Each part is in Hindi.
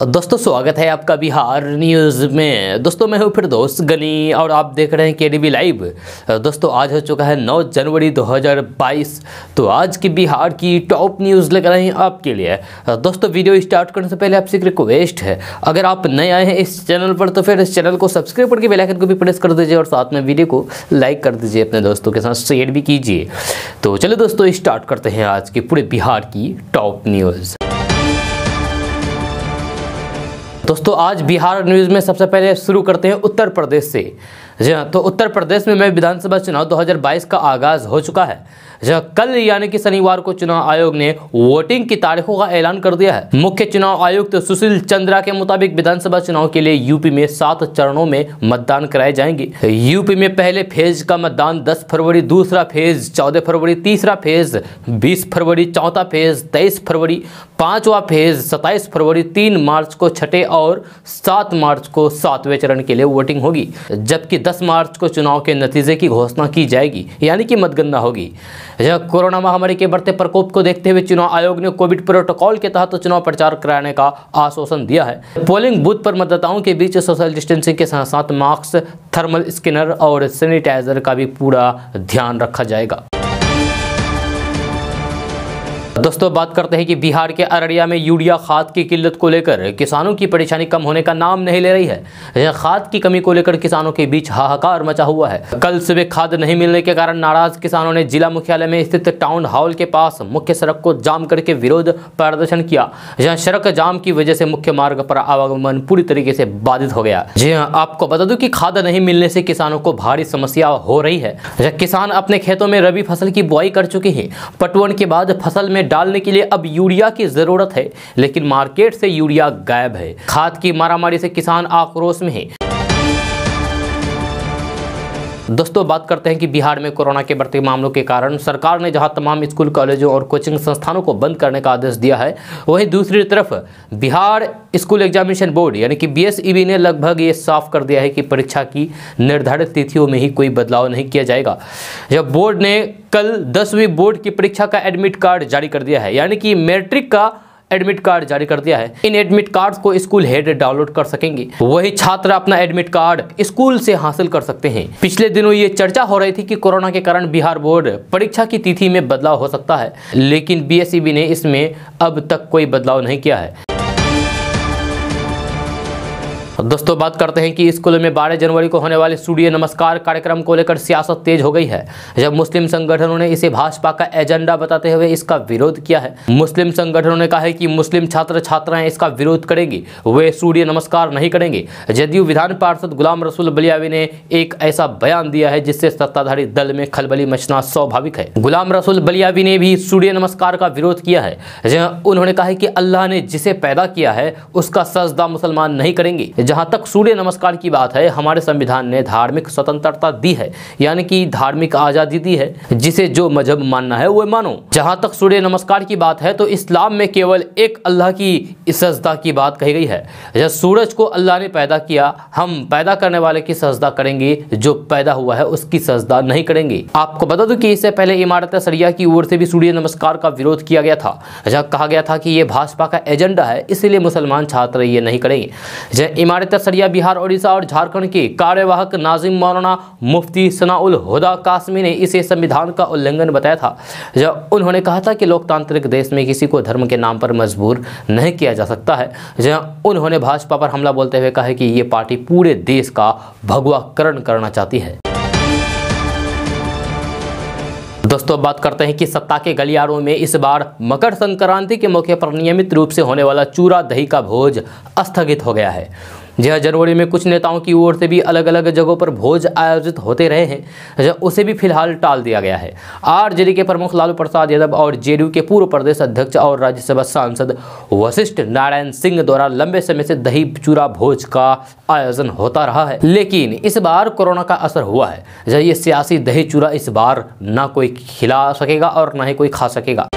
दोस्तों, स्वागत है आपका बिहार न्यूज़ में। दोस्तों, मैं हूँ फिर दोस्त गनी और आप देख रहे हैं के लाइव। दोस्तों, आज हो चुका है 9 जनवरी 2022 तो आज की बिहार की टॉप न्यूज़ लेकर आए हैं आपके लिए। दोस्तों, वीडियो स्टार्ट करने से पहले आपसे एक रिक्वेस्ट है। अगर आप नए आए हैं इस चैनल पर तो फिर इस चैनल को सब्सक्राइब करके बेलाइकन को भी प्रेस कर दीजिए और साथ में वीडियो को लाइक कर दीजिए, अपने दोस्तों के साथ शेयर भी कीजिए। तो चलिए दोस्तों, स्टार्ट करते हैं आज की पूरे बिहार की टॉप न्यूज़। दोस्तों, आज बिहार न्यूज़ में सबसे पहले शुरू करते हैं उत्तर प्रदेश से। जी हाँ तो उत्तर प्रदेश में मैं विधानसभा चुनाव 2022 का आगाज़ हो चुका है। कल यानी कि शनिवार को चुनाव आयोग ने वोटिंग की तारीखों का ऐलान कर दिया है। मुख्य चुनाव आयुक्त तो सुशील चंद्रा के मुताबिक विधानसभा चुनाव के लिए यूपी में सात चरणों में मतदान कराए जाएँगे। यूपी में पहले फ़ेज़ का मतदान 10 फरवरी, दूसरा फ़ेज़ 14 फरवरी, तीसरा फ़ेज़ 20 फरवरी, चौथा फ़ेज़ 23 फरवरी, पांचवा फ़ेज़ 27 फरवरी, तीन मार्च को छठे और सात मार्च को सातवें चरण के लिए वोटिंग होगी। जबकि 10 मार्च को चुनाव के नतीजे की घोषणा की जाएगी, यानी कि मतगणना होगी। कोरोना महामारी के बढ़ते प्रकोप को देखते हुए चुनाव आयोग ने कोविड प्रोटोकॉल के तहत चुनाव प्रचार कराने का आश्वासन दिया है। पोलिंग बूथ पर मतदाताओं के बीच सोशल डिस्टेंसिंग के साथ साथ मास्क, थर्मल स्कैनर और सैनिटाइजर का भी पूरा ध्यान रखा जाएगा। दोस्तों, बात करते हैं कि बिहार के अररिया में यूरिया खाद की किल्लत को लेकर किसानों की परेशानी कम होने का नाम नहीं ले रही है। खाद की कमी को लेकर किसानों के बीच हाहाकार मचा हुआ है। कल सुबह खाद नहीं मिलने के कारण नाराज़ किसानों ने जिला मुख्यालय में स्थित टाउन हॉल के पास मुख्य सड़क को जाम करके विरोध प्रदर्शन किया। जहाँ सड़क जाम की वजह से मुख्य मार्ग पर आवागमन पूरी तरीके से बाधित हो गया। जी हाँ आपको बता दूँ कि खाद नहीं मिलने से किसानों को भारी समस्या हो रही है। किसान अपने खेतों में रबी फ़सल की बुआई कर चुके हैं। पटवन के बाद फ़सल में डालने के लिए अब यूरिया की ज़रूरत है, लेकिन मार्केट से यूरिया गायब है। खाद की मारामारी से किसान आक्रोश में है। दोस्तों, बात करते हैं कि बिहार में कोरोना के बढ़ते मामलों के कारण सरकार ने जहाँ तमाम स्कूल, कॉलेजों और कोचिंग संस्थानों को बंद करने का आदेश दिया है, वहीं दूसरी तरफ़ बिहार स्कूल एग्जामिनेशन बोर्ड यानी कि बीएसईबी ने लगभग ये साफ़ कर दिया है कि परीक्षा की निर्धारित तिथियों में ही कोई बदलाव नहीं किया जाएगा। जब बोर्ड ने कल दसवीं बोर्ड की परीक्षा का एडमिट कार्ड जारी कर दिया है, यानी कि मैट्रिक का एडमिट कार्ड जारी कर दिया है। इन एडमिट कार्ड को स्कूल हेड डाउनलोड कर सकेंगे। वही छात्र अपना एडमिट कार्ड स्कूल से हासिल कर सकते हैं। पिछले दिनों ये चर्चा हो रही थी कि कोरोना के कारण बिहार बोर्ड परीक्षा की तिथि में बदलाव हो सकता है, लेकिन बीएससीबी ने इसमें अब तक कोई बदलाव नहीं किया है। दोस्तों, बात करते हैं कि स्कूल में 12 जनवरी को होने वाले सूर्य नमस्कार कार्यक्रम को लेकर सियासत तेज हो गई है। जब मुस्लिम संगठनों ने इसे भाजपा का एजेंडा बताते हुए इसका विरोध किया है, मुस्लिम संगठनों ने कहा है कि मुस्लिम छात्र छात्राएँ इसका विरोध करेंगी, वे सूर्य नमस्कार नहीं करेंगे। जदयू विधान पार्षद गुलाम रसूल बलियावी ने एक ऐसा बयान दिया है, जिससे सत्ताधारी दल में खलबली मचना स्वाभाविक है। गुलाम रसूल बलियावी ने भी सूर्य नमस्कार का विरोध किया है। उन्होंने कहा है कि अल्लाह ने जिसे पैदा किया है, उसका सजदा मुसलमान नहीं करेंगे। जहाँ तक सूर्य नमस्कार की बात है, हमारे संविधान ने धार्मिक स्वतंत्रता दी है, यानी कि धार्मिक आज़ादी दी है, जिसे जो मज़हब मानना है वो मानो। जहाँ तक सूर्य नमस्कार की बात है तो इस्लाम में केवल एक अल्लाह की सजदा की बात कही गई है। जब सूरज को अल्लाह ने पैदा किया, हम पैदा करने वाले की सजदा करेंगे, जो पैदा हुआ है, उसकी सजदा नहीं करेंगे। आपको बता दो कि इससे पहले इमारत सरिया की ओर से भी सूर्य नमस्कार का विरोध किया गया था, जहाँ कहा गया था कि ये भाजपा का एजेंडा है, इसीलिए मुसलमान छात्र ये नहीं करेंगे। जहाँ इमारत सरिया बिहार, ओडिशा और झारखंड के कार्यवाहक नाजिम मौलाना मुफ्ती सनाउल हुदा कासमी ने इसे संविधान का उल्लंघन बताया था। जब उन्होंने कहा था कि लोकतांत्रिक देश में किसी को धर्म के नाम पर मजबूर नहीं किया जा सकता है जहाँ उन्होंने भाजपा पर हमला बोलते हुए कहा कि ये पार्टी पूरे देश का भगवाकरण करना चाहती है। दोस्तों, बात करते हैं कि सत्ता के गलियारों में इस बार मकर संक्रांति के मौके पर नियमित रूप से होने वाला चूरा दही का भोज स्थगित हो गया है। जी हाँ जनवरी में कुछ नेताओं की ओर से भी अलग अलग जगहों पर भोज आयोजित होते रहे हैं उसे भी फ़िलहाल टाल दिया गया है। आरजेडी के प्रमुख लालू प्रसाद यादव और जेडीयू के पूर्व प्रदेश अध्यक्ष और राज्यसभा सांसद वशिष्ठ नारायण सिंह द्वारा लंबे समय से दही चूरा भोज का आयोजन होता रहा है। लेकिन इस बार कोरोना का असर हुआ है ये सियासी दही चूरा इस बार ना कोई खिला सकेगा और ना ही कोई खा सकेगा।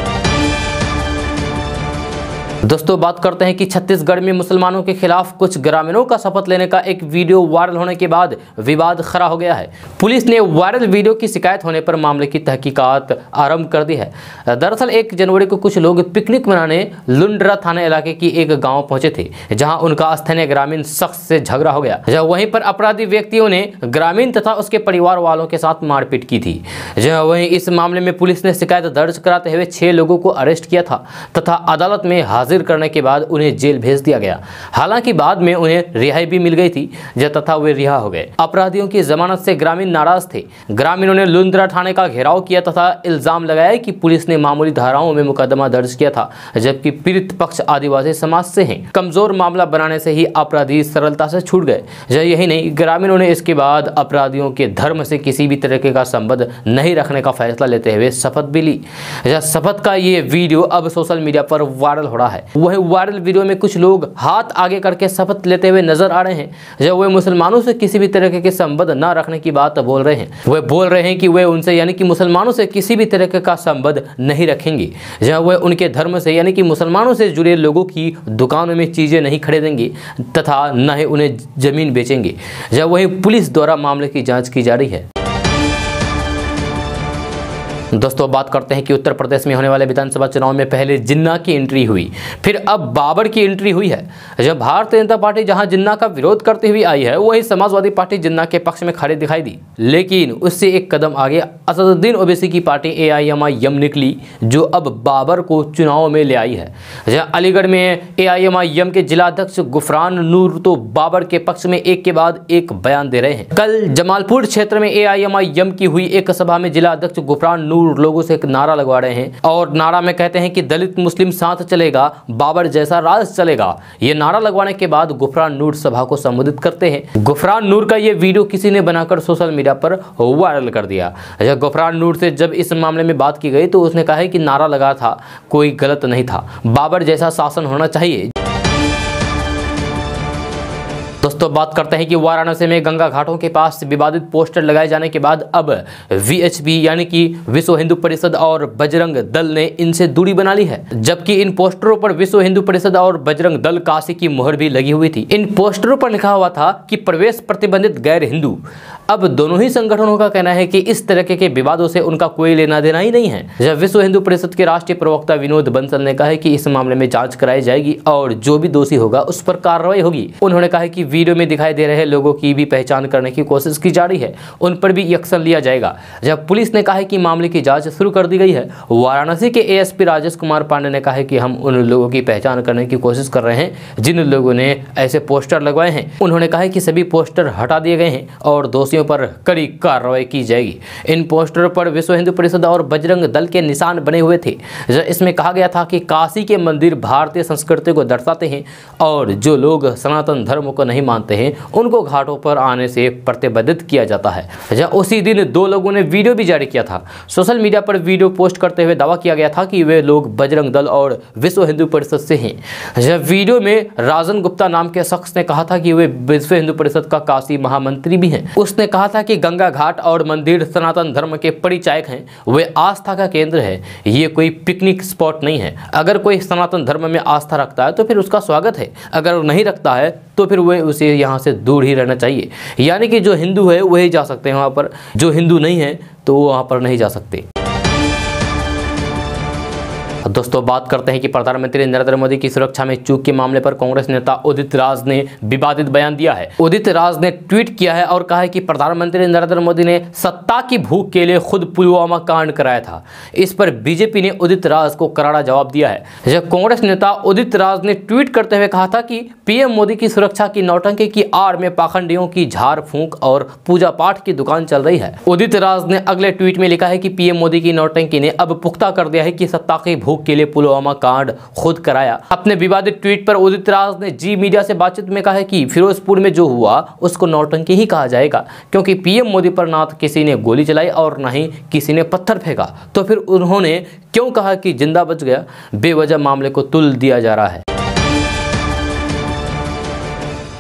दोस्तों, बात करते हैं कि छत्तीसगढ़ में मुसलमानों के खिलाफ कुछ ग्रामीणों का शपथ लेने का एक वीडियो वायरल होने के बाद विवाद खड़ा हो गया है। पुलिस ने वायरल वीडियो की शिकायत होने पर मामले की तहकीकात आरंभ कर दी है। दरअसल, एक जनवरी को कुछ लोग पिकनिक मनाने लुंड्रा थाना इलाके की एक गाँव पहुँचे थे, जहाँ उनका स्थानीय ग्रामीण शख्स से झगड़ा हो गया। जहाँ वहीं पर अपराधी व्यक्तियों ने ग्रामीण तथा उसके परिवार वालों के साथ मारपीट की थी। जहाँ वहीं इस मामले में पुलिस ने शिकायत दर्ज कराते हुए छह लोगों को अरेस्ट किया था तथा अदालत में हाजिर करने के बाद उन्हें जेल भेज दिया गया। हालाँकि बाद में उन्हें रिहाई भी मिल गई थी तथा वे रिहा हो गए। अपराधियों की जमानत से ग्रामीण नाराज़ थे। ग्रामीणों ने लुंद्रा थाने का घेराव किया तथा इल्ज़ाम लगाया कि पुलिस ने मामूली धाराओं में मुकदमा दर्ज किया था, जबकि पीड़ित पक्ष आदिवासी समाज से है। कमज़ोर मामला बनाने से ही अपराधी सरलता से छूट गए। यही नहीं, ग्रामीणों ने इसके बाद अपराधियों के धर्म से किसी भी तरीके का संबंध नहीं रखने का फैसला लेते हुए शपथ भी ली। शपथ का ये वीडियो अब सोशल मीडिया पर वायरल हो रहा है। वही वायरल वीडियो में कुछ लोग हाथ आगे करके शपथ लेते हुए नज़र आ रहे हैं। जब वे मुसलमानों से किसी भी तरह के संबंध न रखने की बात बोल रहे हैं, वे बोल रहे हैं कि वे उनसे यानी कि मुसलमानों से किसी भी तरह का संबंध नहीं रखेंगे। जब वे उनके धर्म से यानी कि मुसलमानों से जुड़े लोगों की दुकानों में चीज़ें नहीं खरीदेंगे तथा न ही उन्हें ज़मीन बेचेंगे। जब वही पुलिस द्वारा मामले की जाँच की जा रही है दोस्तों बात करते हैं कि उत्तर प्रदेश में होने वाले विधानसभा चुनाव में पहले जिन्ना की एंट्री हुई, फिर अब बाबर की एंट्री हुई है। जब भारतीय जनता पार्टी जहाँ जिन्ना का विरोध करती हुई आई है, वहीं समाजवादी पार्टी जिन्ना के पक्ष में खड़ी दिखाई दी। लेकिन उससे एक कदम आगे असदुद्दीन ओवैसी की पार्टी ए आई निकली, जो अब बाबर को चुनाव में ले आई है। जहाँ अलीगढ़ में ए आई के जिलाध्यक्ष गुफरान नूर तो बाबर के पक्ष में एक के बाद एक बयान दे रहे हैं। कल जमालपुर क्षेत्र में एआईएमआईएम की हुई एक सभा में जिलाध्यक्ष गुफरान नूर नूर लोगों से एक नारा लगवा रहे हैं और नारा में कहते हैं कि दलित मुस्लिम साथ चलेगा, बाबर जैसा राज चलेगा। ये नारा लगवाने के बाद गुफरान नूर सभा को संबोधित करते हैं। गुफरान नूर का ये वीडियो किसी ने बनाकर सोशल मीडिया पर वायरल कर दिया। अच्छा गुफरान नूर से जब इस मामले में बात की गई तो उसने कहा कि नारा लगा था, कोई गलत नहीं था। बाबर जैसा शासन होना चाहिए। दोस्तों, बात करते हैं कि वाराणसी में गंगा घाटों के पास विवादित पोस्टर लगाए जाने के बाद अब वीएचपी यानी कि विश्व हिंदू परिषद और बजरंग दल ने इनसे दूरी बना ली है। जबकि इन पोस्टरों पर विश्व हिंदू परिषद और बजरंग दल काशी की मुहर भी लगी हुई थी। इन पोस्टरों पर लिखा हुआ था कि प्रवेश प्रतिबंधित गैर हिंदू अब दोनों ही संगठनों का कहना है कि इस तरह के विवादों से उनका कोई लेना देना ही नहीं है। जब विश्व हिंदू परिषद के राष्ट्रीय प्रवक्ता विनोद बंसल ने कहा है कि इस मामले में जाँच कराई जाएगी और जो भी दोषी होगा उस पर कार्रवाई होगी। उन्होंने कहा कि वीडियो में दिखाई दे रहे लोगों की भी पहचान करने की कोशिश की जा रही है। उन पर भी एक्शन लिया जाएगा। जब पुलिस ने कहा कि मामले की जाँच शुरू कर दी गई है, वाराणसी के एएसपी राजेश कुमार पांडे ने कहा कि हम उन लोगों की पहचान करने की कोशिश कर रहे हैं, जिन लोगों ने ऐसे पोस्टर लगवाए हैं। उन्होंने कहा कि सभी पोस्टर हटा दिए गए हैं और दोषियों पर कड़ी कार्रवाई की जाएगी। इन पोस्टरों पर विश्व हिंदू परिषद और बजरंग दल के निशान बने हुए थे। इसमें कहा गया था कि काशी के मंदिर भारतीय संस्कृति को दर्शाते हैं और जो लोग सनातन धर्म को नहीं मानते हैं, उनको घाटों पर आने से प्रतिबंधित किया जाता है। जहाँ उसी दिन दो लोगों ने वीडियो भी जारी किया था। सोशल मीडिया पर वीडियो पोस्ट करते हुए दावा किया गया था कि वे लोग बजरंग दल और विश्व हिंदू परिषद से हैं। जब वीडियो में राजन गुप्ता नाम के शख्स ने कहा था कि वे विश्व हिंदू परिषद का काशी महामंत्री भी हैं। उसने कहा था कि गंगा घाट और मंदिर सनातन धर्म के परिचायक हैं। वे आस्था का केंद्र है। ये कोई पिकनिक स्पॉट नहीं है। अगर कोई सनातन धर्म में आस्था रखता है तो फिर उसका स्वागत है। अगर नहीं रखता है तो फिर वह उसे यहाँ से दूर ही रहना चाहिए। यानी कि जो हिंदू है, वही जा सकते हैं वहाँ पर। जो हिंदू नहीं है तो वो वहाँ पर नहीं जा सकते। दोस्तों, बात करते हैं कि प्रधानमंत्री नरेंद्र मोदी की सुरक्षा में चूक के मामले पर कांग्रेस नेता उदित राज ने विवादित बयान दिया है। उदित राज ने ट्वीट किया है और कहा है कि प्रधानमंत्री नरेंद्र मोदी ने सत्ता की भूख के लिए खुद पुलवामा कांड कराया था। इस पर बीजेपी ने उदित राज को करारा जवाब दिया है। जब कांग्रेस नेता उदित राज ने ट्वीट करते हुए कहा था कि पीएम मोदी की सुरक्षा की नौटंकी की आड़ में पाखंडियों की झाड़ फूंक और पूजा पाठ की दुकान चल रही है। उदित राज ने अगले ट्वीट में लिखा है कि पीएम मोदी की नौटंकी ने अब पुख्ता कर दिया है कि सत्ता की भूख के लिए पुलवामा कांड खुद कराया। अपने विवादित ट्वीट पर उदित राज ने जी मीडिया से बातचीत में कहा कि फिरोजपुर में जो हुआ, उसको नौटंकी ही कहा जाएगा, क्योंकि पीएम मोदी पर ना तो किसी ने गोली चलाई और ना ही किसी ने पत्थर फेंका। तो फिर उन्होंने क्यों कहा कि ज़िंदा बच गया? बेवजह मामले को तुल दिया जा रहा है।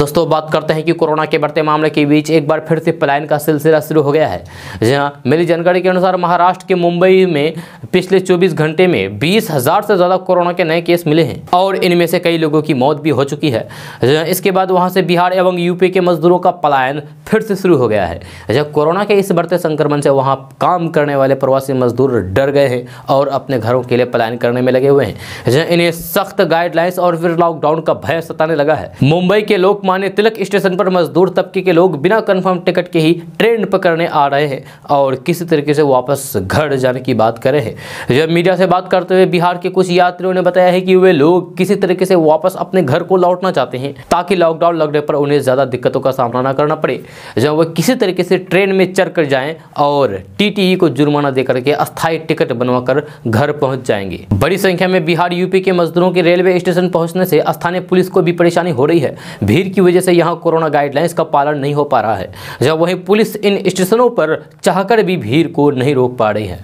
दोस्तों, बात करते हैं कि कोरोना के बढ़ते मामले के बीच एक बार फिर से पलायन का सिलसिला शुरू हो गया है। जहाँ मिली जानकारी के अनुसार महाराष्ट्र के मुंबई में पिछले 24 घंटे में बीस हज़ार से ज़्यादा कोरोना के नए केस मिले हैं और इनमें से कई लोगों की मौत भी हो चुकी है। इसके बाद वहाँ से बिहार एवं यूपी के मजदूरों का पलायन फिर से शुरू हो गया है। जब कोरोना के इस बढ़ते संक्रमण से वहाँ काम करने वाले प्रवासी मजदूर डर गए हैं और अपने घरों के लिए पलायन करने में लगे हुए हैं। जहाँ इन्हें सख्त गाइडलाइंस और फिर लॉकडाउन का भय सताने लगा है। मुंबई के लोकमान्य तिलक स्टेशन पर मजदूर तबके के लोग बिना कंफर्म टिकट के ही ट्रेन पकड़ने आ रहे हैं और किसी तरीके से वापस घर जाने की बात कर रहे हैं। जब मीडिया से बात करते हुए बिहार के कुछ यात्रियों ने बताया है कि वे लोग किसी तरीके से वापस अपने घर को लौटना चाहते हैं ताकि लॉकडाउन लगने पर उन्हें ज़्यादा दिक्कतों का सामना न करना पड़े। जब वह किसी तरीके से ट्रेन में चढ़ कर और टीटीई को जुर्माना देकर के अस्थायी टिकट बनवाकर घर पहुँच जाएँगे। बड़ी संख्या में बिहार यूपी के मजदूरों के रेलवे स्टेशन पहुँचने से स्थानीय पुलिस को भी परेशानी हो रही है। भीड़ की वजह से यहाँ कोरोना गाइडलाइंस का पालन नहीं हो पा रहा है। जब वहीं पुलिस इन स्टेशनों पर चाहकर भी भीड़ को नहीं रोक पा रही है।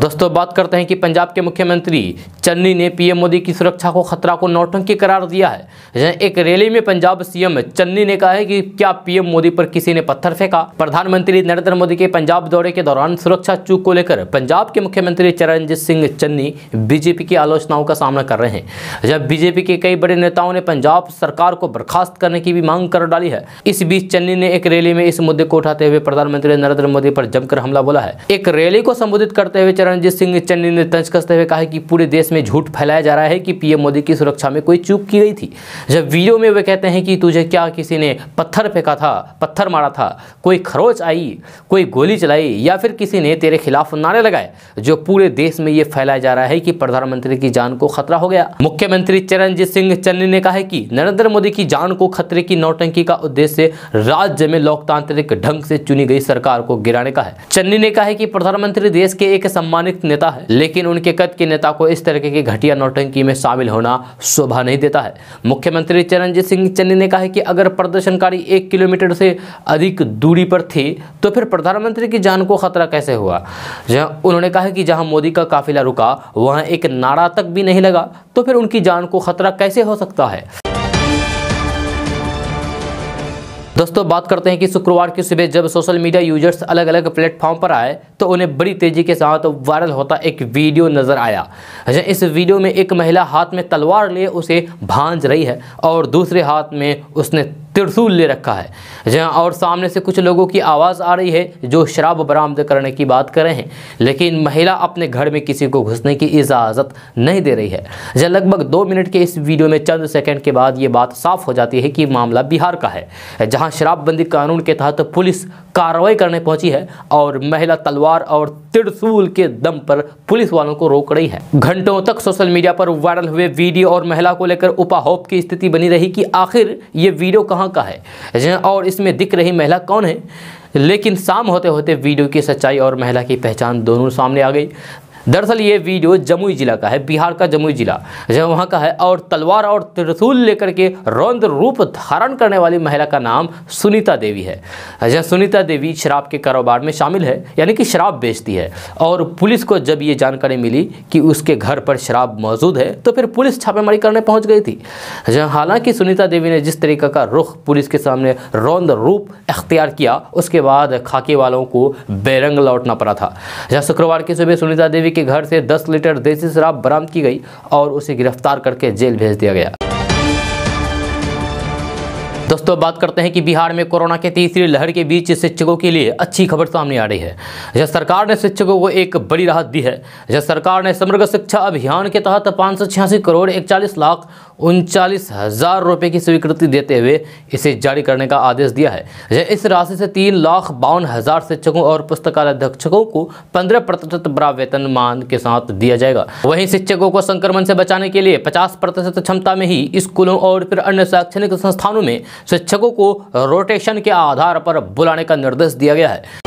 दोस्तों, बात करते हैं कि पंजाब के मुख्यमंत्री चन्नी ने पीएम मोदी की सुरक्षा को खतरा को नौटंकी करार दिया है। एक रैली में पंजाब सीएम चन्नी ने कहा है कि क्या पीएम मोदी पर किसी ने पत्थर फेंका? प्रधानमंत्री नरेंद्र मोदी के पंजाब दौरे के दौरान सुरक्षा चूक को लेकर पंजाब के मुख्यमंत्री चरणजीत सिंह चन्नी बीजेपी की आलोचनाओं का सामना कर रहे हैं। जब बीजेपी के कई बड़े नेताओं ने पंजाब सरकार को बर्खास्त करने की भी मांग कर डाली है। इस बीच चन्नी ने एक रैली में इस मुद्दे को उठाते हुए प्रधानमंत्री नरेंद्र मोदी पर जमकर हमला बोला है। एक रैली को संबोधित करते हुए चरणजीत सिंह चन्नी ने तंज कसते हुए कहा कि पूरे देश में झूठ फैलाया जा रहा है कि पीएम मोदी की सुरक्षा में कोई चूक की गई थी। जब वीडियो में वे कहते हैं कि तुझे क्या किसी ने पत्थर फेंका था, पत्थर मारा था, कोई खरोच आई, कोई गोली चलाई या फिर किसी ने तेरे खिलाफ नारे लगाए, जो पूरे देश में ये फैलाया जा रहा है कि प्रधानमंत्री की जान को खतरा हो गया। मुख्यमंत्री चरणजीत सिंह चन्नी ने कहा कि नरेंद्र मोदी की जान को खतरे की नौटंकी का उद्देश्य राज्य में लोकतांत्रिक ढंग से चुनी गई सरकार को गिराने का है। चन्नी ने कहा कि प्रधानमंत्री देश के एक सम्मानित नेता है, लेकिन उनके कद के नेता को इस तरह की घटिया नौटंकी में शामिल होना शोभा नहीं देता है। मुख्यमंत्री चरणजीत सिंह चन्नी ने कहा कि अगर प्रदर्शनकारी एक किलोमीटर से अधिक दूरी पर थे तो फिर प्रधानमंत्री की जान को खतरा कैसे हुआ? जहाँ उन्होंने कहा कि जहाँ मोदी का काफिला रुका, वहाँ एक नारा तक भी नहीं लगा तो फिर उनकी जान को खतरा कैसे हो सकता है? दोस्तों, बात करते हैं कि शुक्रवार की सुबह जब सोशल मीडिया यूज़र्स अलग अलग प्लेटफॉर्म पर आए तो उन्हें बड़ी तेज़ी के साथ वायरल होता एक वीडियो नज़र आया। अच्छा इस वीडियो में एक महिला हाथ में तलवार लिए उसे भांज रही है और दूसरे हाथ में उसने त्रिशूल ले रखा है। जहाँ और सामने से कुछ लोगों की आवाज़ आ रही है जो शराब बरामद करने की बात कर रहे हैं, लेकिन महिला अपने घर में किसी को घुसने की इजाज़त नहीं दे रही है। जहाँ लगभग दो मिनट के इस वीडियो में चंद सेकंड के बाद ये बात साफ़ हो जाती है कि मामला बिहार का है, जहाँ शराबबंदी कानून के तहत पुलिस कार्रवाई करने पहुँची है और महिला तलवार और त्रिशूल के दम पर पुलिस वालों को रोक रही है। घंटों तक सोशल मीडिया पर वायरल हुए वीडियो और महिला को लेकर उपाहोप की स्थिति बनी रही कि आखिर ये वीडियो कहाँ का है। और इसमें दिख रही महिला कौन है? लेकिन शाम होते होते वीडियो की सच्चाई और महिला की पहचान दोनों सामने आ गई। दरअसल ये वीडियो जमुई जिला का है, बिहार का जमुई जिला। जो वहाँ का है और तलवार और त्रिशूल लेकर के रौद्र रूप धारण करने वाली महिला का नाम सुनीता देवी है। जहाँ सुनीता देवी शराब के कारोबार में शामिल है, यानी कि शराब बेचती है। और पुलिस को जब ये जानकारी मिली कि उसके घर पर शराब मौजूद है तो फिर पुलिस छापेमारी करने पहुँच गई थी। जहाँ हालाँकि सुनीता देवी ने जिस तरीके का रुख पुलिस के सामने रौद्र रूप अख्तियार किया, उसके बाद खाकी वालों को बेरंग लौटना पड़ा था। जहाँ शुक्रवार की सुबह सुनीता देवी के घर से 10 लीटर देसी शराब बरामद की गई और उसे गिरफ़्तार करके जेल भेज दिया गया। दोस्तों, बात करते हैं कि बिहार में कोरोना के तीसरी लहर के बीच शिक्षकों के लिए अच्छी खबर सामने आ रही है। जब सरकार ने शिक्षकों को एक बड़ी राहत दी है। जब सरकार ने समग्र शिक्षा अभियान के तहत पाँच करोड़ इकचालीस लाख उनचालीस हज़ार रुपये की स्वीकृति देते हुए इसे जारी करने का आदेश दिया है। इस राशि से तीन लाख बावन हज़ार शिक्षकों और पुस्तकालय अध्यक्षकों को पंद्रह प्रतिशत बड़ा वेतन मान के साथ दिया जाएगा। वहीं शिक्षकों को संक्रमण से बचाने के लिए पचास प्रतिशत क्षमता में ही स्कूलों और फिर अन्य शैक्षणिक संस्थानों में शिक्षकों को रोटेशन के आधार पर बुलाने का निर्देश दिया गया है।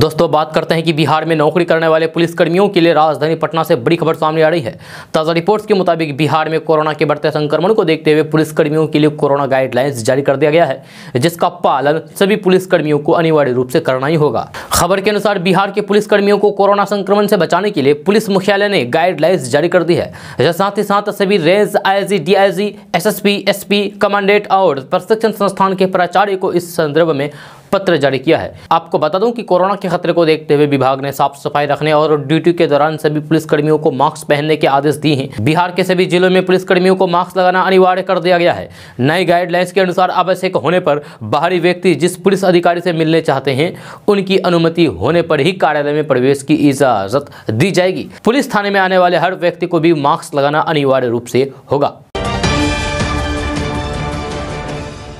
दोस्तों, बात करते हैं कि बिहार में नौकरी करने वाले पुलिसकर्मियों के लिए राजधानी पटना से बड़ी खबर सामने आ रही है। ताज़ा रिपोर्ट्स के मुताबिक बिहार में कोरोना के बढ़ते संक्रमण को देखते हुए पुलिसकर्मियों के लिए कोरोना गाइडलाइंस जारी कर दिया गया है, जिसका पालन सभी पुलिसकर्मियों को अनिवार्य रूप से करना ही होगा। खबर के अनुसार बिहार के पुलिसकर्मियों को कोरोना संक्रमण से बचाने के लिए पुलिस मुख्यालय ने गाइडलाइंस जारी कर दी है। साथ ही साथ सभी range IG, DIG, SSP, SP, commandant और प्रशिक्षण संस्थान के प्राचार्य को इस संदर्भ में पत्र जारी किया है। आपको बता दूँ कि कोरोना के खतरे को देखते हुए विभाग ने साफ़ सफ़ाई रखने और ड्यूटी के दौरान सभी पुलिसकर्मियों को मास्क पहनने के आदेश दिए हैं। बिहार के सभी जिलों में पुलिसकर्मियों को मास्क लगाना अनिवार्य कर दिया गया है। नई गाइडलाइंस के अनुसार आवश्यक होने पर बाहरी व्यक्ति जिस पुलिस अधिकारी से मिलने चाहते हैं, उनकी अनुमति होने पर ही कार्यालय में प्रवेश की इजाज़त दी जाएगी। पुलिस थाने में आने वाले हर व्यक्ति को भी मास्क लगाना अनिवार्य रूप से होगा।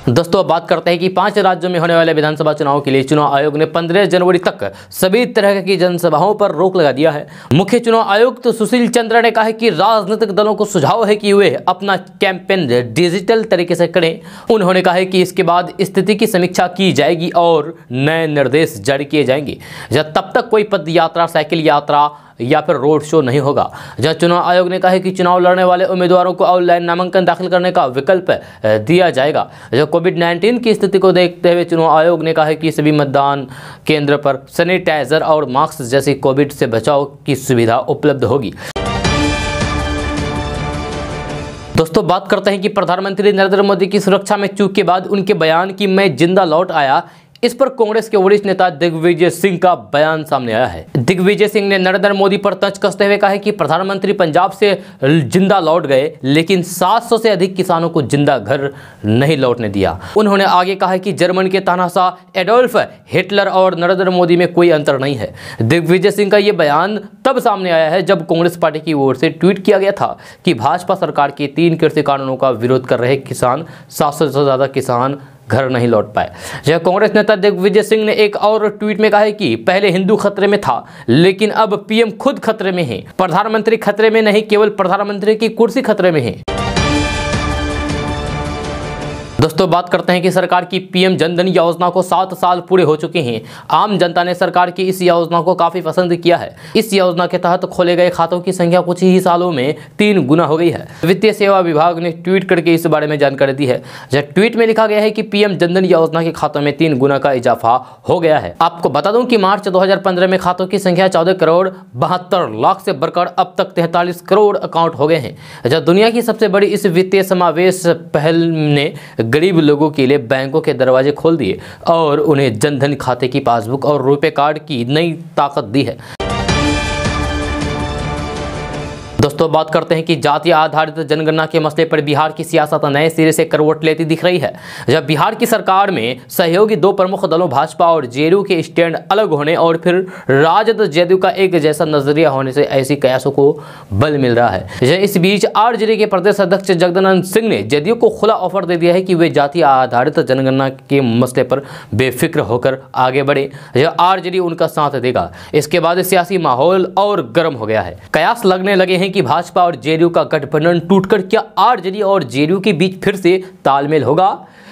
दोस्तों बात करते हैं कि पाँच राज्यों में होने वाले विधानसभा चुनाव के लिए चुनाव आयोग ने 15 जनवरी तक सभी तरह की जनसभाओं पर रोक लगा दिया है। मुख्य चुनाव आयुक्त तो सुशील चंद्र ने कहा है कि राजनीतिक दलों को सुझाव है कि वे अपना कैंपेन डिजिटल तरीके से करें। उन्होंने कहा है कि इसके बाद स्थिति की समीक्षा की जाएगी और नए निर्देश जारी किए जाएँगे। जब तब तक कोई पद यात्रा, साइकिल यात्रा या फिर रोड शो नहीं होगा। जहाँ चुनाव आयोग ने कहा है कि चुनाव लड़ने वाले उम्मीदवारों को ऑनलाइन नामांकन दाखिल करने का विकल्प दिया जाएगा। जो कोविड नाइन्टीन की स्थिति को देखते हुए चुनाव आयोग ने कहा है कि सभी मतदान केंद्र पर सैनिटाइजर और मास्क जैसी कोविड से बचाव की सुविधा उपलब्ध होगी। दोस्तों, बात करते हैं कि प्रधानमंत्री नरेंद्र मोदी की सुरक्षा में चूक के बाद उनके बयान की, मैं ज़िंदा लौट आया इस पर कांग्रेस के वरिष्ठ नेता दिग्विजय सिंह का बयान सामने आया है। दिग्विजय सिंह ने नरेंद्र मोदी पर तंज कसते हुए कहा है कि प्रधानमंत्री पंजाब से ज़िंदा लौट गए, लेकिन 700 से अधिक किसानों को ज़िंदा घर नहीं लौटने दिया। उन्होंने आगे कहा है कि जर्मन के तानाशाह एडोल्फ हिटलर और नरेंद्र मोदी में कोई अंतर नहीं है। दिग्विजय सिंह का यह बयान तब सामने आया है जब कांग्रेस पार्टी की ओर से ट्वीट किया गया था कि भाजपा सरकार के तीन कृषि कानूनों का विरोध कर रहे किसान, सात सौ से ज़्यादा किसान घर नहीं लौट पाए। जहाँ कांग्रेस नेता दिग्विजय सिंह ने एक और ट्वीट में कहा है कि पहले हिंदू खतरे में था, लेकिन अब पीएम खुद खतरे में है। प्रधानमंत्री खतरे में नहीं, केवल प्रधानमंत्री की कुर्सी खतरे में है। दोस्तों, बात करते हैं कि सरकार की पीएम जनधन योजना को सात साल पूरे हो चुके हैं। आम जनता ने सरकार की इस योजना को काफ़ी पसंद किया है। इस योजना के तहत खोले गए खातों की संख्या कुछ ही सालों में तीन गुना हो गई है। वित्तीय सेवा विभाग ने ट्वीट करके इस बारे में जानकारी दी है। जब ट्वीट में लिखा गया है कि पीएम जनधन योजना के खातों में तीन गुना का इजाफा हो गया है। आपको बता दूँ कि मार्च दो हज़ार पंद्रह में खातों की संख्या चौदह करोड़ बहत्तर लाख से बढ़कर अब तक तैतालीस करोड़ अकाउंट हो गए हैं। जब दुनिया की सबसे बड़ी इस वित्तीय समावेश पहल ने गरीब लोगों के लिए बैंकों के दरवाजे खोल दिए और उन्हें जनधन खाते की पासबुक और रुपए कार्ड की नई ताकत दी है। दोस्तों, बात करते हैं कि जाति आधारित जनगणना के मसले पर बिहार की सियासत नए सिरे से करवट लेती दिख रही है। जब बिहार की सरकार में सहयोगी दो प्रमुख दलों, भाजपा और जेडीयू के स्टैंड अलग होने और फिर राजद, जेडीयू का एक जैसा नज़रिया होने से ऐसी कयासों को बल मिल रहा है। इस बीच आरजेडी के प्रदेश अध्यक्ष जगदानंद सिंह ने जेडीयू को खुला ऑफ़र दे दिया है कि वे जाति आधारित जनगणना के मसले पर बेफिक्र होकर आगे बढ़े। यह आरजेडी उनका साथ देगा। इसके बाद सियासी माहौल और गर्म हो गया है। कयास लगने लगे हैं हैं कि भाजपा और जेडीयू का गठबंधन टूटकर क्या आरजेडी और जेडीयू के बीच फिर से तालमेल होगा?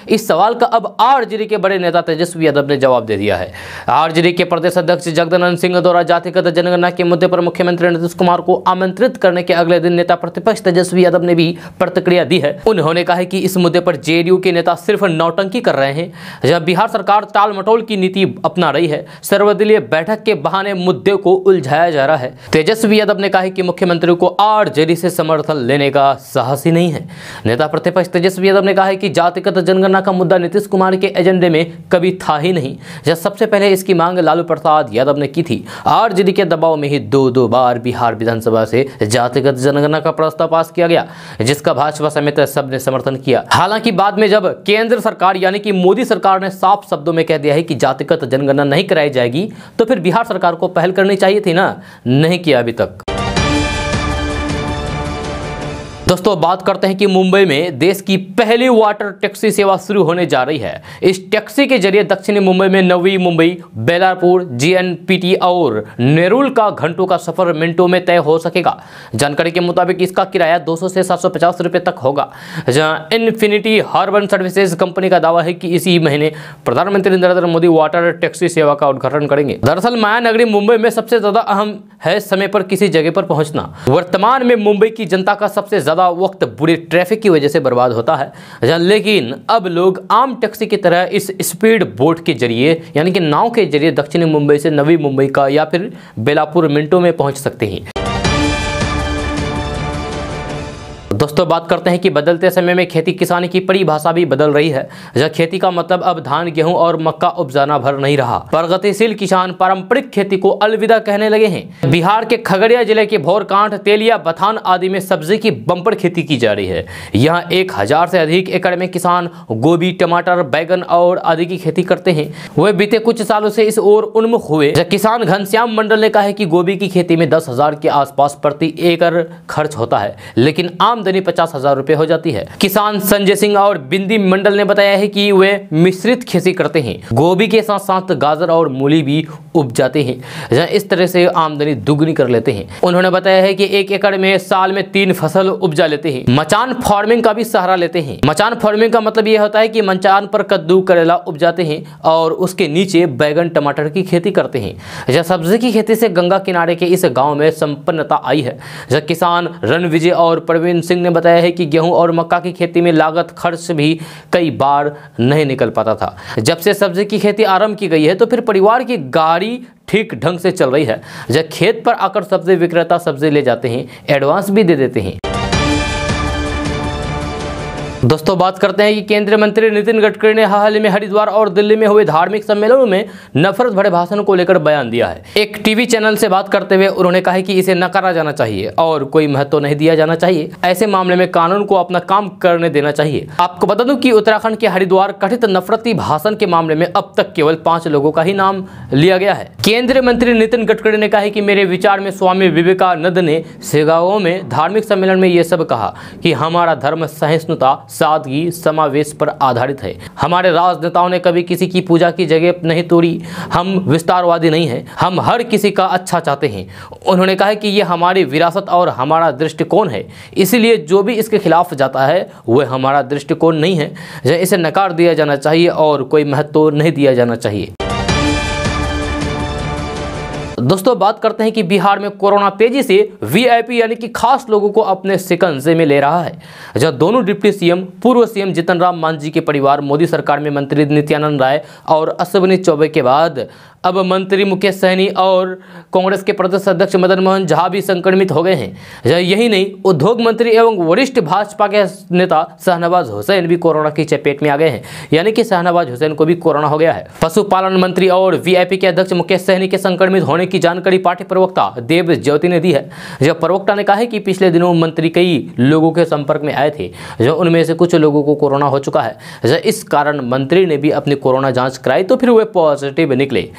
इस सवाल का अब आरजेडी के बड़े नेता तेजस्वी यादव ने जवाब दे दिया है। आरजेडी के प्रदेश अध्यक्ष जगदानंद सिंह द्वारा जातिगत जनगणना के मुद्दे पर मुख्यमंत्री नीतीश कुमार को आमंत्रित करने के अगले दिन नेता प्रतिपक्ष तेजस्वी यादव ने भी प्रतिक्रिया दी है। उन्होंने कहा कि इस मुद्दे पर जेडीयू के नेता सिर्फ़ नौटंकी कर रहे हैं। जब बिहार सरकार टालमटोल की नीति अपना रही है, सर्वदलीय बैठक के बहाने मुद्दे को उलझाया जा रहा है। तेजस्वी यादव ने कहा कि मुख्यमंत्री को आरजेडी से समर्थन लेने का साहस ही नहीं है। नेता प्रतिपक्ष तेजस्वी यादव ने कहा कि जातिगत जनगणना जनगणना का मुद्दा नीतीश कुमार के एजेंडे में कभी था ही नहीं। जब सबसे पहले इसकी मांग लालू प्रसाद यादव ने की थी। आरजेडी के दबाव में ही दो दो बार बिहार विधानसभा से जातिगत जनगणना का प्रस्ताव पास किया गया, जिसका भाजपा समेत सबने समर्थन किया। हालाँकि बाद में जब केंद्र सरकार यानी कि मोदी सरकार ने साफ़ शब्दों में कह दिया है कि जातिगत जनगणना नहीं कराई जाएगी तो फिर बिहार सरकार को पहल करनी चाहिए थी ना? नहीं किया अभी तक। दोस्तों, बात करते हैं कि मुंबई में देश की पहली वाटर टैक्सी सेवा शुरू होने जा रही है। इस टैक्सी के ज़रिए दक्षिणी मुंबई में नवी मुंबई, बेलारपुर, जीएनपीटी और नेरुल का घंटों का सफ़र मिनटों में तय हो सकेगा। जानकारी के मुताबिक इसका किराया 200 से 750 रुपए तक होगा। जहाँ इन्फिनिटी हार्बन सर्विसेज़ कंपनी का दावा है कि इसी महीने प्रधानमंत्री नरेंद्र मोदी वाटर टैक्सी सेवा का उद्घाटन करेंगे। दरअसल माया नगरी मुंबई में सबसे ज़्यादा अहम है समय पर किसी जगह पर पहुँचना। वर्तमान में मुंबई की जनता का सबसे ज़्यादा वक्त बुरी ट्रैफ़िक की वजह से बर्बाद होता है। लेकिन अब लोग आम टैक्सी की तरह इस स्पीड बोट के ज़रिए, यानी कि नाव के ज़रिए दक्षिणी मुंबई से नवी मुंबई का या फिर बेलापुर मिनटों में पहुँच सकते हैं। दोस्तों, बात करते हैं कि बदलते समय में खेती किसानी की परिभाषा भी बदल रही है। जब खेती का मतलब अब धान, गेहूँ और मक्का उपजाना भर नहीं रहा। प्रगतिशील किसान पारंपरिक खेती को अलविदा कहने लगे हैं। बिहार के खगड़िया ज़िले के भोरकांठ, तेलिया, बथान आदि में सब्ज़ी की बंपर खेती की जा रही है। यहाँ एक हज़ार से अधिक एकड़ में किसान गोभी, टमाटर, बैगन और आदि की खेती करते हैं। वह बीते कुछ सालों से इस ओर उन्मुख हुए। किसान घनश्याम मंडल ने कहा है कि गोभी की खेती में दस के आसपास प्रति एकड़ खर्च होता है, लेकिन आमदनी आमदनी पचास हज़ार रुपए हो जाती है। किसान संजय सिंह और बिंदी मंडल ने बताया है कि वे मिश्रित खेती करते हैं। गोभी के साथ साथ गाजर और मूली भी उप जाते हैं। इस तरह से आमदनी दुगनी कर लेते हैं। उन्होंने बताया है कि एक एकड़ में साल में तीन फ़सल उपजा लेते हैं। मचान फ़ार्मिंग का भी सहारा लेते हैं। मचान फ़ार्मिंग का मतलब यह होता है कि मचान पर कद्दू, करेला उपजाते हैं और उसके नीचे बैगन, टमाटर की खेती करते हैं। जहाँ सब्ज़ी की खेती से गंगा किनारे के इस गाँव में संपन्नता आई है। जहाँ किसान रणविजय और प्रवीण सिंह ने बताया है कि गेहूँ और मक्का की खेती में लागत खर्च भी कई बार नहीं निकल पाता था। जब से सब्ज़ी की खेती आरंभ की गई है तो फिर परिवार की गाड़ी ठीक ढंग से चल रही है। जब खेत पर आकर सब्ज़ी विक्रेता सब्ज़ी ले जाते हैं, एडवांस भी दे देते हैं। दोस्तों, बात करते हैं कि केंद्रीय मंत्री नितिन गडकरी ने हाल ही में हरिद्वार और दिल्ली में हुए धार्मिक सम्मेलनों में नफरत भरे भाषण को लेकर बयान दिया है। एक टीवी चैनल से बात करते हुए उन्होंने कहा कि इसे नकारा जाना चाहिए और कोई महत्व नहीं दिया जाना चाहिए। ऐसे मामले में कानून को अपना काम करने देना चाहिए। आपको बता दूँ कि उत्तराखंड के हरिद्वार कथित नफरती भाषण के मामले में अब तक केवल पाँच लोगों का ही नाम लिया गया है। केंद्रीय मंत्री नितिन गडकरी ने कहा कि मेरे विचार में स्वामी विवेकानंद ने सेगाओं में धार्मिक सम्मेलन में यह सब कहा कि हमारा धर्म सहिष्णुता सादगी समावेश पर आधारित है। हमारे राजनेताओं ने कभी किसी की पूजा की जगह नहीं तोड़ी। हम विस्तारवादी नहीं हैं। हम हर किसी का अच्छा चाहते हैं। उन्होंने कहा कि ये हमारी विरासत और हमारा दृष्टिकोण है। इसीलिए जो भी इसके खिलाफ जाता है, वह हमारा दृष्टिकोण नहीं है। इसे नकार दिया जाना चाहिए और कोई महत्व नहीं दिया जाना चाहिए। दोस्तों, बात करते हैं कि बिहार में कोरोना तेज़ी से वीआईपी यानी कि खास लोगों को अपने सिकंजे में ले रहा है। जब दोनों डिप्टी सीएम, पूर्व सीएम जीतन राम मांझी के परिवार, मोदी सरकार में मंत्री नित्यानंद राय और अश्विनी चौबे के बाद अब मंत्री मुकेश सहनी और कांग्रेस के प्रदेश अध्यक्ष मदन मोहन झा भी संक्रमित हो गए हैं। यही नहीं, उद्योग मंत्री एवं वरिष्ठ भाजपा के नेता शाहनवाज हुसैन भी कोरोना की चपेट में आ गए हैं। यानी कि शाहनवाज हुसैन को भी कोरोना हो गया है। पशुपालन मंत्री और वीआईपी के अध्यक्ष मुकेश सहनी के संक्रमित होने की जानकारी पार्टी प्रवक्ता देव ज्योति ने दी है। जब प्रवक्ता ने कहा है कि पिछले दिनों मंत्री कई लोगों के संपर्क में आए थे, जो उनमें से कुछ लोगों को कोरोना हो चुका है। इस कारण मंत्री ने भी अपनी कोरोना जाँच कराई तो फिर वे पॉजिटिव निकले।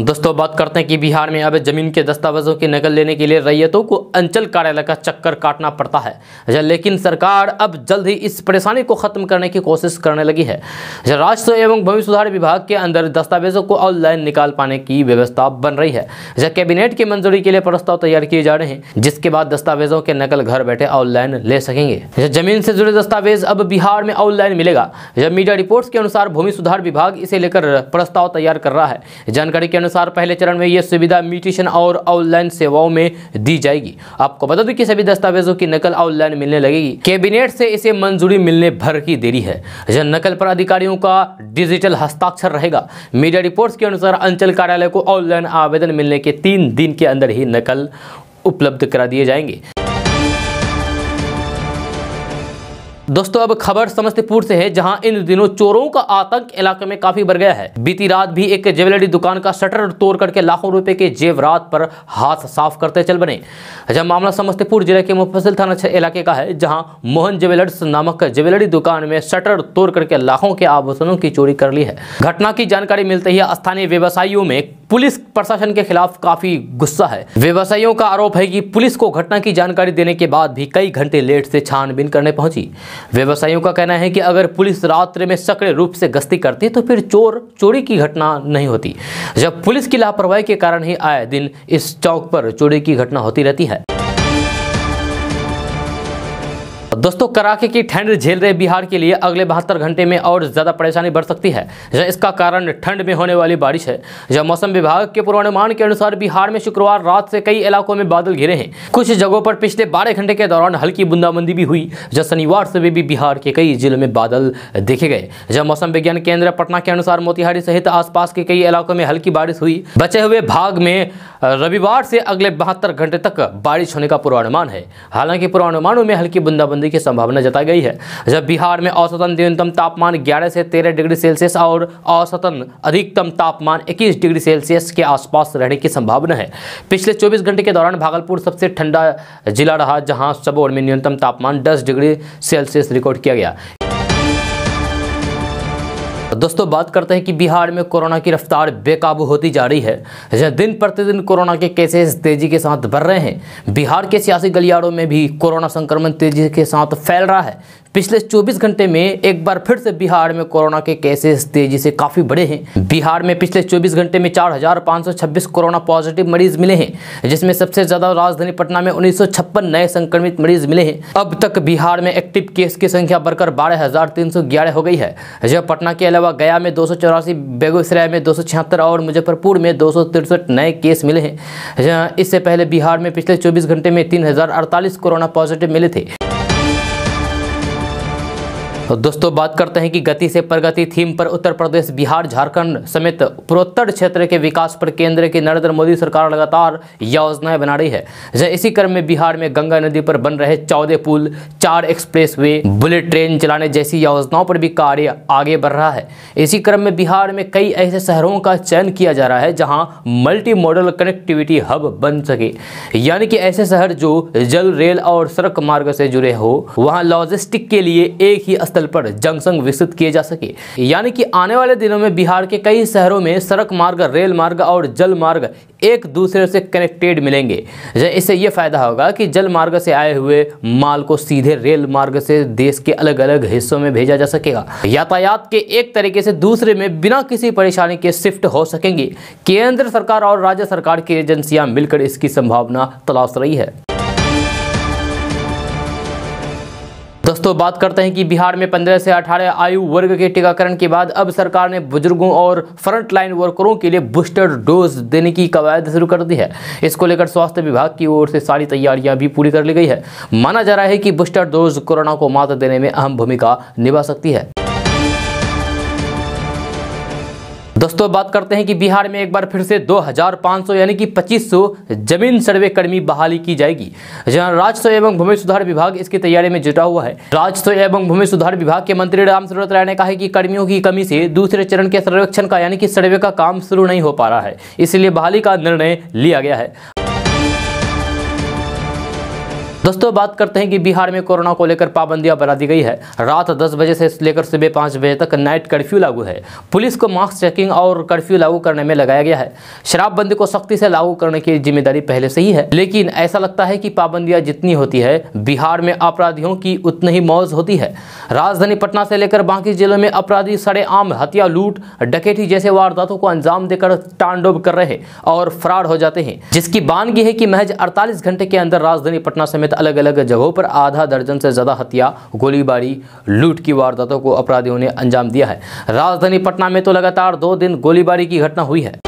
दोस्तों बात करते हैं कि बिहार में अब ज़मीन के दस्तावेजों की नकल लेने के लिए रैयतों को अंचल कार्यालय का चक्कर काटना पड़ता है। लेकिन सरकार अब जल्द ही इस परेशानी को खत्म करने की कोशिश करने लगी है। राजस्व एवं भूमि सुधार विभाग के अंदर दस्तावेजों को ऑनलाइन निकाल पाने की व्यवस्था बन रही है। कैबिनेट की मंजूरी के लिए प्रस्ताव तैयार किए जा रहे हैं, जिसके बाद दस्तावेजों के नकल घर बैठे ऑनलाइन ले सकेंगे। ज़मीन से जुड़े दस्तावेज़ अब बिहार में ऑनलाइन मिलेगा। जब मीडिया रिपोर्ट्स के अनुसार भूमि सुधार विभाग इसे लेकर प्रस्ताव तैयार कर रहा है। जानकारी के अनुसार पहले चरण में यह सुविधा म्यूटेशन और ऑनलाइन सेवाओं में दी जाएगी। आपको बता दूँ कि सभी दस्तावेजों की नकल ऑनलाइन मिलने लगेगी। कैबिनेट से इसे मंजूरी मिलने भर की देरी है। जन नकल पर अधिकारियों का डिजिटल हस्ताक्षर रहेगा। मीडिया रिपोर्ट्स के अनुसार अंचल कार्यालय को ऑनलाइन आवेदन मिलने के तीन दिन के अंदर ही नकल उपलब्ध करा दिए जाएँगे। दोस्तों, अब खबर समस्तीपुर से है, जहाँ इन दिनों चोरों का आतंक इलाके में काफ़ी बढ़ गया है। बीती रात भी एक ज्वेलरी दुकान का शटर तोड़ करके लाखों रुपए के जेवरात पर हाथ साफ़ करते चल बने। जब मामला समस्तीपुर ज़िले के मुफसिल थाना इलाके का है, जहाँ मोहन ज्वेलर्स नामक ज्वेलरी दुकान में शटर तोड़ करके लाखों के आभूषणों की चोरी कर ली है। घटना की जानकारी मिलते ही स्थानीय व्यवसायियों में पुलिस प्रशासन के खिलाफ काफ़ी गुस्सा है। व्यवसायियों का आरोप है कि पुलिस को घटना की जानकारी देने के बाद भी कई घंटे लेट से छानबीन करने पहुँची। व्यवसायियों का कहना है कि अगर पुलिस रात्र में सक्रिय रूप से गश्ती करती तो फिर चोर, चोरी की घटना नहीं होती। जब पुलिस की लापरवाही के कारण ही आए दिन इस चौक पर चोरी की घटना होती रहती है। दोस्तों, कड़ाके की ठंड झेल रहे बिहार के लिए अगले बहत्तर घंटे में और ज़्यादा परेशानी बढ़ सकती है। इसका कारण ठंड में होने वाली बारिश है। जब मौसम विभाग के पूर्वानुमान के अनुसार बिहार में शुक्रवार रात से कई इलाकों में बादल घिरे हैं। कुछ जगहों पर पिछले बारह घंटे के दौरान हल्की बूंदाबंदी भी हुई। जब शनिवार से भी बिहार के कई जिलों में बादल देखे गए। जब मौसम विज्ञान केंद्र पटना के अनुसार मोतिहारी सहित आसपास के कई इलाकों में हल्की बारिश हुई। बचे हुए भाग में रविवार से अगले बहत्तर घंटे तक बारिश होने का पूर्वानुमान है। हालाँकि पूर्वानुमानों में हल्की बूंदाबंदी की संभावना जताई गई है। जब बिहार में औसतन न्यूनतम तापमान 11 से 13 डिग्री सेल्सियस और औसतन अधिकतम तापमान 21 डिग्री सेल्सियस के आसपास रहने की संभावना है। पिछले 24 घंटे के दौरान भागलपुर सबसे ठंडा जिला रहा, जहाँ सबोर में न्यूनतम तापमान 10 डिग्री सेल्सियस रिकॉर्ड किया गया। दोस्तों, बात करते हैं कि बिहार में कोरोना की रफ्तार बेकाबू होती जा रही है। जहाँ दिन प्रतिदिन कोरोना के केसेस तेज़ी के साथ बढ़ रहे हैं। बिहार के सियासी गलियारों में भी कोरोना संक्रमण तेज़ी के साथ फैल रहा है। पिछले 24 घंटे में एक बार फिर से बिहार में कोरोना के केसेस तेज़ी से काफ़ी बढ़े हैं। बिहार में पिछले 24 घंटे में 4,526 कोरोना पॉजिटिव मरीज़ मिले हैं जिसमें सबसे ज़्यादा राजधानी पटना में उन्नीस सौ छप्पन नए संक्रमित मरीज़ मिले हैं। अब तक बिहार में एक्टिव केस की संख्या बढ़कर बारह हो गई है। जब पटना के अलावा गया में दो सौ चौरासी बेगूसराय में दो सौ छिहत्तर और मुजफ्फरपुर में दो नए केस मिले हैं। इससे पहले बिहार में पिछले चौबीस घंटे में तीन हज़ार अड़तालीस कोरोना पॉजिटिव मिले थे। दोस्तों, बात करते हैं कि गति से प्रगति थीम पर उत्तर प्रदेश, बिहार, झारखंड समेत पूर्वोत्तर क्षेत्र के विकास पर केंद्र की नरेंद्र मोदी सरकार लगातार योजनाएँ बना रही है। इसी क्रम में बिहार में गंगा नदी पर बन रहे चौदह पुल, चार एक्सप्रेस वे बुलेट ट्रेन चलाने जैसी योजनाओं पर भी कार्य आगे बढ़ रहा है। इसी क्रम में बिहार में कई ऐसे शहरों का चयन किया जा रहा है जहाँ मल्टी मॉडल कनेक्टिविटी हब बन सके। यानी कि ऐसे शहर जो जल, रेल और सड़क मार्ग से जुड़े हो, वहाँ लॉजिस्टिक के लिए एक ही स्थल पर जंक्शन विकसित किए जा सके। यानी कि आने वाले दिनों में बिहार के कई शहरों में सड़क मार्ग, रेल मार्ग और जल मार्ग एक दूसरे से कनेक्टेड मिलेंगे। इससे ये फ़ायदा होगा कि जल मार्ग से आए हुए माल को सीधे रेल मार्ग से देश के अलग अलग हिस्सों में भेजा जा सकेगा। यातायात के एक तरीके से दूसरे में बिना किसी परेशानी के शिफ्ट हो सकेंगे। केंद्र सरकार और राज्य सरकार की एजेंसियाँ मिलकर इसकी संभावना तलाश रही है। दोस्तों, बात करते हैं कि बिहार में 15 से 18 आयु वर्ग के टीकाकरण के बाद अब सरकार ने बुज़ुर्गों और फ्रंटलाइन वर्करों के लिए बूस्टर डोज देने की कवायद शुरू कर दी है। इसको लेकर स्वास्थ्य विभाग की ओर से सारी तैयारियाँ भी पूरी कर ली गई है। माना जा रहा है कि बूस्टर डोज कोरोना को मात देने में अहम भूमिका निभा सकती है। दोस्तों, बात करते हैं कि बिहार में एक बार फिर से 2500 यानी कि 2500 ज़मीन सर्वे कर्मी बहाली की जाएगी। जहाँ राजस्व एवं भूमि सुधार विभाग इसकी तैयारी में जुटा हुआ है। राजस्व एवं भूमि सुधार विभाग के मंत्री राम सूरत राय ने कहा कि कर्मियों की कमी से दूसरे चरण के सर्वेक्षण का यानी कि सर्वे का काम शुरू नहीं हो पा रहा है। इसलिए बहाली का निर्णय लिया गया है। दोस्तों, बात करते हैं कि बिहार में कोरोना को लेकर पाबंदियाँ बढ़ा दी गई है। रात 10 बजे से लेकर सुबह 5 बजे तक नाइट कर्फ्यू लागू है। पुलिस को मास्क चेकिंग और कर्फ्यू लागू करने में लगाया गया है। शराबबंदी को सख्ती से लागू करने की ज़िम्मेदारी पहले से ही है, लेकिन ऐसा लगता है कि पाबंदियाँ जितनी होती है, बिहार में अपराधियों की उतनी ही मौज होती है। राजधानी पटना से लेकर बाकी जिलों में अपराधी सड़े आम, हत्या, लूट, डकैती जैसे वारदातों को अंजाम देकर तांडव कर रहे और फरार हो जाते हैं। जिसकी बानगी है कि महज अड़तालीस घंटे के अंदर राजधानी पटना समेत समेत अलग अलग जगहों पर आधा दर्जन से ज़्यादा हत्या, गोलीबारी, लूट की वारदातों को अपराधियों ने अंजाम दिया है। राजधानी पटना में तो लगातार दो दिन गोलीबारी की घटना हुई है।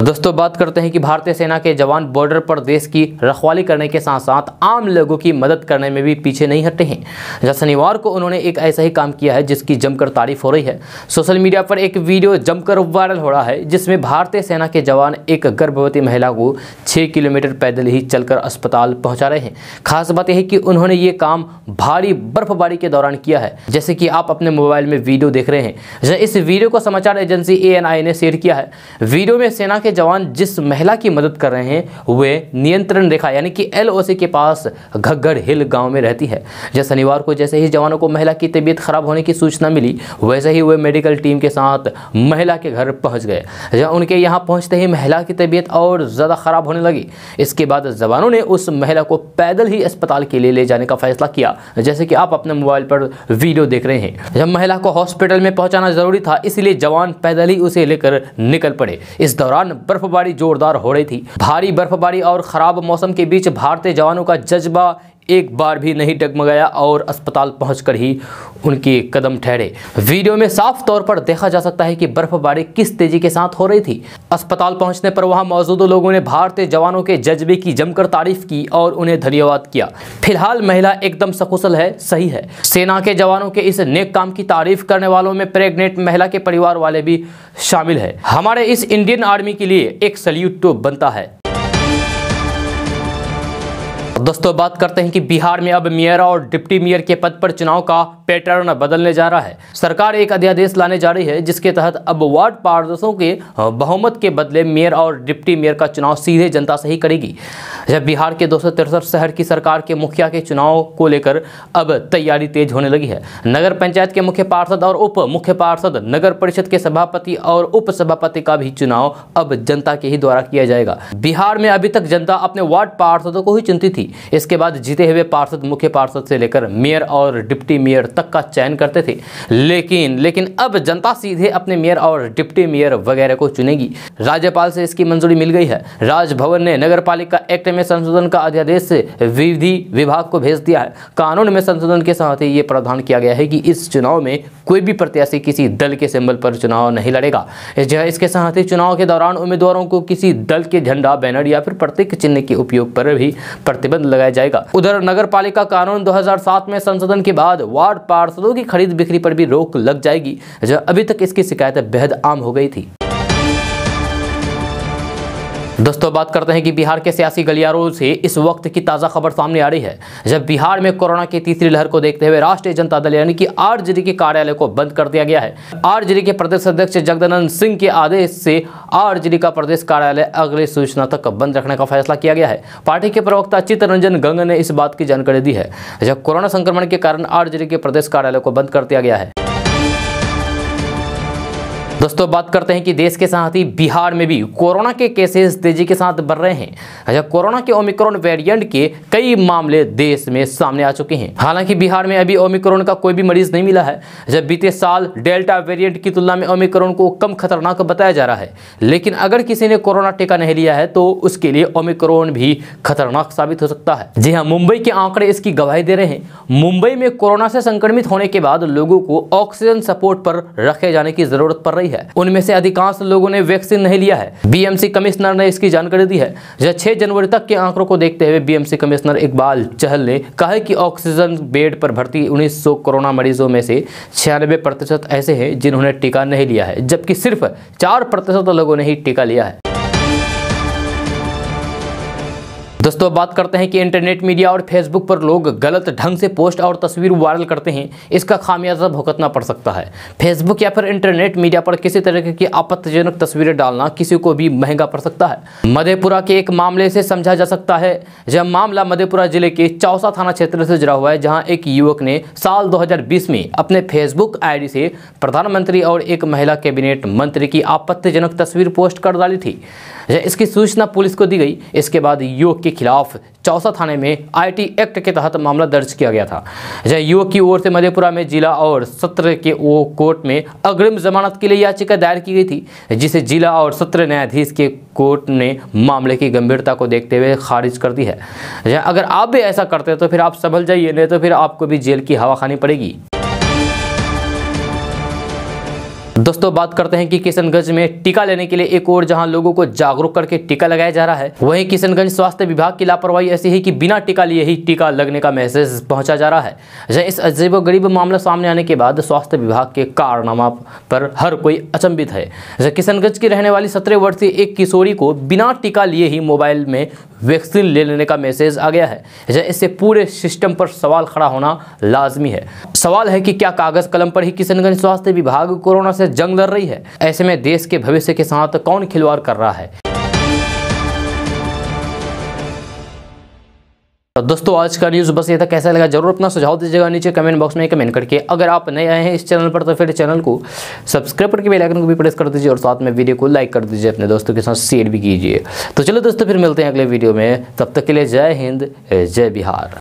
दोस्तों, बात करते हैं कि भारतीय सेना के जवान बॉर्डर पर देश की रखवाली करने के साथ साथ आम लोगों की मदद करने में भी पीछे नहीं हटे हैं। जहाँ शनिवार को उन्होंने एक ऐसा ही काम किया है जिसकी जमकर तारीफ़ हो रही है। सोशल मीडिया पर एक वीडियो जमकर वायरल हो रहा है, जिसमें भारतीय सेना के जवान एक गर्भवती महिला को छः किलोमीटर पैदल ही चलकर अस्पताल पहुँचा रहे हैं। खास बात यह है कि उन्होंने ये काम भारी बर्फबारी के दौरान किया है, जैसे कि आप अपने मोबाइल में वीडियो देख रहे हैं। इस वीडियो को समाचार एजेंसी एएनआई ने शेयर किया है। वीडियो में सेना के जवान जिस महिला की मदद कर रहे हैं, वे नियंत्रण रेखा, यानी कि एलओसी के पास घग्गड़ हिल गाँव में रहती है। जब शनिवार को जैसे ही जवानों को महिला की तबीयत खराब होने की सूचना मिली, वैसे ही वे मेडिकल टीम के साथ महिला के घर पहुँच गए। जब उनके यहाँ पहुँचते ही महिला की तबीयत और ज़्यादा ख़राब होने लगी, इसके बाद जवानों ने उस महिला को पैदल ही अस्पताल के लिए ले जाने का फैसला किया। जैसे कि आप अपने मोबाइल पर वीडियो देख रहे हैं। जब महिला को हॉस्पिटल में पहुंचाना ज़रूरी था, इसलिए जवान पैदल ही उसे लेकर निकल पड़े। इस दौरान बर्फबारी जोरदार हो रही थी। भारी बर्फबारी और खराब मौसम के बीच भारतीय जवानों का जज्बा एक बार भी नहीं डगमगाया और अस्पताल पहुंचकर ही उनके कदम ठहरे। वीडियो में साफ़ तौर पर देखा जा सकता है कि बर्फबारी किस तेज़ी के साथ हो रही थी। अस्पताल पहुँचने पर वहाँ मौजूद लोगों ने भारतीय जवानों के जज्बे की जमकर तारीफ़ की और उन्हें धन्यवाद किया। फ़िलहाल महिला एकदम सकुशल है, सही है। सेना के जवानों के इस नेक काम की तारीफ़ करने वालों में प्रेग्नेंट महिला के परिवार वाले भी शामिल है। हमारे इस इंडियन आर्मी के लिए एक सल्यूट तो बनता है। दोस्तों बात करते हैं कि बिहार में अब मेयर और डिप्टी मेयर के पद पर चुनाव का पैटर्न बदलने जा रहा है। सरकार एक अध्यादेश लाने जा रही है, जिसके तहत अब वार्ड पार्षदों के बहुमत के बदले मेयर और डिप्टी मेयर का चुनाव सीधे जनता से ही करेगी। जब बिहार के दो शहर की सरकार के मुखिया के चुनाव को लेकर अब तैयारी तेज होने लगी है। नगर पंचायत के मुख्य पार्षद और उप मुख्य पार्षद, नगर परिषद के सभापति और उप सभापति का भी चुनाव अब जनता के ही द्वारा किया जाएगा। बिहार में अभी तक जनता अपने वार्ड पार्षदों को ही चुनती थी। इसके बाद जीते हुए पार्षद, मुख्य पार्षद से लेकर मेयर और डिप्टी मेयर तक का चयन करते थे। लेकिन लेकिन अब जनता सीधे अपने मेयर और डिप्टी मेयर वगैरह को चुनेगी। राज्यपाल से इसकी मंजूरी मिल गई है। राजभवन ने नगर एक्ट में संशोधन का अध्यादेश विधि विभाग को भेज दिया है। कानून में संशोधन के साथ ही ये प्रावधान किया गया है कि इस चुनाव में कोई भी प्रत्याशी किसी दल के सिंबल पर चुनाव नहीं लड़ेगा। इसके साथ ही चुनाव के दौरान उम्मीदवारों को किसी दल के झंडा, बैनर या फिर प्रतीक चिन्ह के उपयोग पर भी प्रतिबंध लगाया जाएगा। उधर नगर पालिका कानून 2007 में संशोधन के बाद वार्ड पार्षदों की खरीद बिक्री पर भी रोक लग जाएगी। जो अभी तक इसकी शिकायत बेहद आम हो गई थी। दोस्तों, बात करते हैं कि बिहार के सियासी गलियारों से इस वक्त की ताज़ा खबर सामने आ रही है। जब बिहार में कोरोना की तीसरी लहर को देखते हुए राष्ट्रीय जनता दल यानी कि आरजेडी के कार्यालय को बंद कर दिया गया है, आरजेडी के प्रदेश अध्यक्ष जगदानंद सिंह के आदेश से आरजेडी का प्रदेश कार्यालय अगले सूचना तक बंद रखने का फैसला किया गया है। पार्टी के प्रवक्ता चित्तरंजन गंग ने इस बात की जानकारी दी है। जब कोरोना संक्रमण के कारण आरजेडी के प्रदेश कार्यालय को बंद कर दिया गया है दोस्तों, बात करते हैं कि देश के साथ ही बिहार में भी कोरोना के केसेस तेज़ी के साथ बढ़ रहे हैं। अच्छा कोरोना के ओमिक्रॉन वेरिएंट के कई मामले देश में सामने आ चुके हैं। हालाँकि बिहार में अभी ओमिक्रॉन का कोई भी मरीज़ नहीं मिला है। जब बीते साल डेल्टा वेरिएंट की तुलना में ओमिक्रॉन को कम खतरनाक बताया जा रहा है। लेकिन अगर किसी ने कोरोना टीका नहीं लिया है तो उसके लिए ओमिक्रॉन भी खतरनाक साबित हो सकता है। जी हाँ मुंबई के आंकड़े इसकी गवाही दे रहे हैं। मुंबई में कोरोना से संक्रमित होने के बाद लोगों को ऑक्सीजन सपोर्ट पर रखे जाने की ज़रूरत पड़ रही उनमें से अधिकांश लोगों ने वैक्सीन नहीं लिया है। बीएमसी कमिश्नर ने इसकी जानकारी दी है। जब छह जनवरी तक के आंकड़ों को देखते हुए बीएमसी कमिश्नर इकबाल चहल ने कहा कि ऑक्सीजन बेड पर भर्ती उन्नीस सौ कोरोना मरीजों में से छियानबे प्रतिशत ऐसे है जिन्होंने टीका नहीं लिया है, जबकि सिर्फ़ चार प्रतिशत लोगों ने ही टीका लिया है। दोस्तों बात करते हैं कि इंटरनेट मीडिया और फेसबुक पर लोग गलत ढंग से पोस्ट और तस्वीर वायरल करते हैं, इसका खामियाजा भुगतना पड़ सकता है। फेसबुक या फिर इंटरनेट मीडिया पर किसी तरह की आपत्तिजनक तस्वीरें डालना किसी को भी महँगा पड़ सकता है। मधेपुरा के एक मामले से समझा जा सकता है जब मामला मधेपुरा ज़िले के चौसा थाना क्षेत्र से जुड़ा हुआ है, जहाँ एक युवक ने साल दो हज़ार बीस में अपने फेसबुक आईडी से प्रधानमंत्री और एक महिला कैबिनेट मंत्री की आपत्तिजनक तस्वीर पोस्ट कर डाली थी। इसकी सूचना पुलिस को दी गई। इसके बाद युवक खिलाफ चौसा थाने में आईटी एक्ट के तहत मामला दर्ज किया गया था। जहाँ युवक की ओर से मधेपुरा में जिला और सत्र के वो कोर्ट में अग्रिम जमानत के लिए याचिका दायर की गई थी, जिसे जिला और सत्र न्यायाधीश के कोर्ट ने मामले की गंभीरता को देखते हुए खारिज कर दी है। अगर आप भी ऐसा करते हैं तो फिर आप संभल जाइए, नहीं तो फिर आपको भी जेल की हवा खानी पड़ेगी। दोस्तों, बात करते हैं कि किशनगंज में टीका लेने के लिए एक और जहाँ लोगों को जागरूक करके टीका लगाया जा रहा है, वहीं किशनगंज स्वास्थ्य विभाग की लापरवाही ऐसी है कि बिना टीका लिए ही टीका लगने का मैसेज पहुँचा जा रहा है। जहाँ इस अजीब गरीब मामला सामने आने के बाद स्वास्थ्य विभाग के कारनामा पर हर कोई अचंबित है। जहाँ किशनगंज की रहने वाली सत्रह वर्षीय एक किशोरी को बिना टीका लिए ही मोबाइल में वैक्सीन ले लेने का मैसेज आ गया है। जहाँ इससे पूरे सिस्टम पर सवाल खड़ा होना लाजमी है। सवाल है कि क्या कागज़ कलम पर ही किशनगंज स्वास्थ्य विभाग कोरोना से जंग लड़ रही है। ऐसे में देश के भविष्य के साथ कौन खिलवाड़ कर रहा है? तो दोस्तों, आज का न्यूज़ बस ये था कैसा लगा ज़रूर अपना सुझाव दीजिएगा नीचे कमेंट बॉक्स में कमेंट करके। अगर आप नए आए हैं इस चैनल पर तो फिर चैनल को सब्सक्राइब करके बेल आइकन को भी प्रेस कर दीजिए और साथ में वीडियो को लाइक कर दीजिए। अपने दोस्तों के साथ शेयर भी कीजिए। तो चलो दोस्तों, फिर मिलते हैं अगले वीडियो में। तब तक के लिए जय हिंद, जय बिहार।